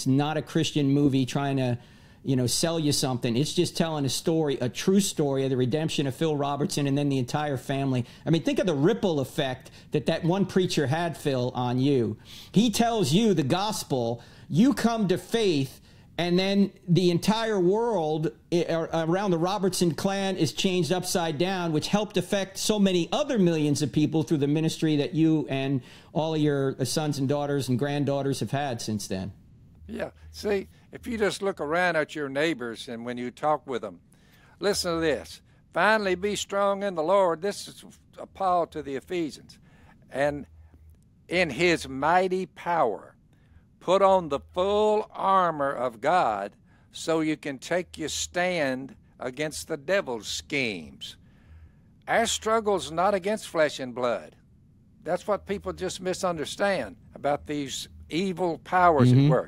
It's not a Christian movie trying to, you know, sell you something. It's just telling a story, a true story of the redemption of Phil Robertson and then the entire family. I mean, think of the ripple effect that that one preacher had, Phil, on you. He tells you the gospel, you come to faith, and then the entire world eh, around the Robertson clan is changed upside down, which helped affect so many other millions of people through the ministry that you and all of your sons and daughters and granddaughters have had since then. Yeah. See, if you just look around at your neighbors and when you talk with them, listen to this. Finally, be strong in the Lord. This is a Paul to the Ephesians. And in his mighty power, put on the full armor of God so you can take your stand against the devil's schemes. Our struggle's not against flesh and blood. That's what people just misunderstand about these evil powers mm-hmm. at work.